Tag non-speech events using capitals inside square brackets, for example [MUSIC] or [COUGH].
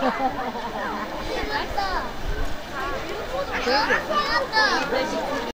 [LAUGHS] 아, 맞다.